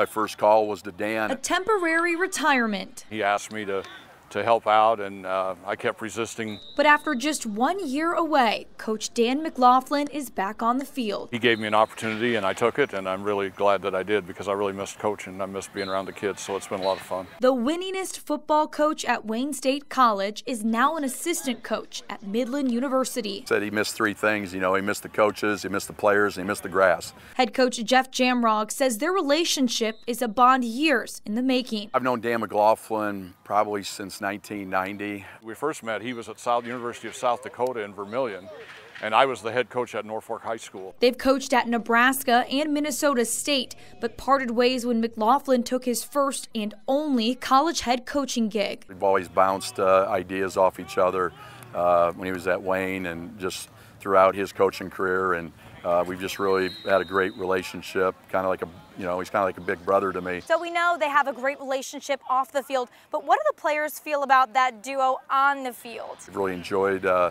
My first call was to Dan. A temporary retirement. He asked me to to help out, and uh, I kept resisting. But after just one year away, Coach Dan McLaughlin is back on the field. He gave me an opportunity, and I took it, and I'm really glad that I did because I really missed coaching. I missed being around the kids, so it's been a lot of fun. The winningest football coach at Wayne State College is now an assistant coach at Midland University. Said he missed three things. You know, he missed the coaches, he missed the players, and he missed the grass. Head coach Jeff Jamrog says their relationship is a bond years in the making. I've known Dan McLaughlin probably since 1990. We first met, he was at South University of South Dakota in Vermillion, and I was the head coach at Norfolk High School. They've coached at Nebraska and Minnesota State, but parted ways when McLaughlin took his first and only college head coaching gig. We've always bounced uh, ideas off each other uh, when he was at Wayne and just throughout his coaching career and uh, we've just really had a great relationship, kind of like a, you know, he's kind of like a big brother to me. So we know they have a great relationship off the field, but what do the players feel about that duo on the field? I've really enjoyed, uh,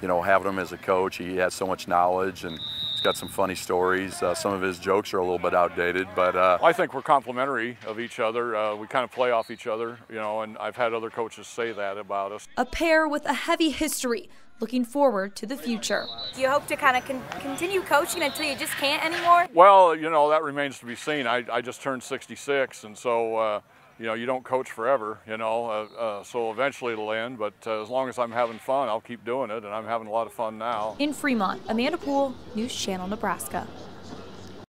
you know, having him as a coach. He has so much knowledge and he's got some funny stories. Uh, some of his jokes are a little bit outdated, but uh, I think we're complimentary of each other. Uh, we kind of play off each other, you know, and I've had other coaches say that about us. A pair with a heavy history looking forward to the future. Do you hope to kind of con continue coaching until you just can't anymore? Well, you know, that remains to be seen. I, I just turned 66, and so, uh, you know, you don't coach forever, you know, uh, uh, so eventually it'll end, but uh, as long as I'm having fun, I'll keep doing it, and I'm having a lot of fun now. In Fremont, Amanda Poole, News Channel, Nebraska.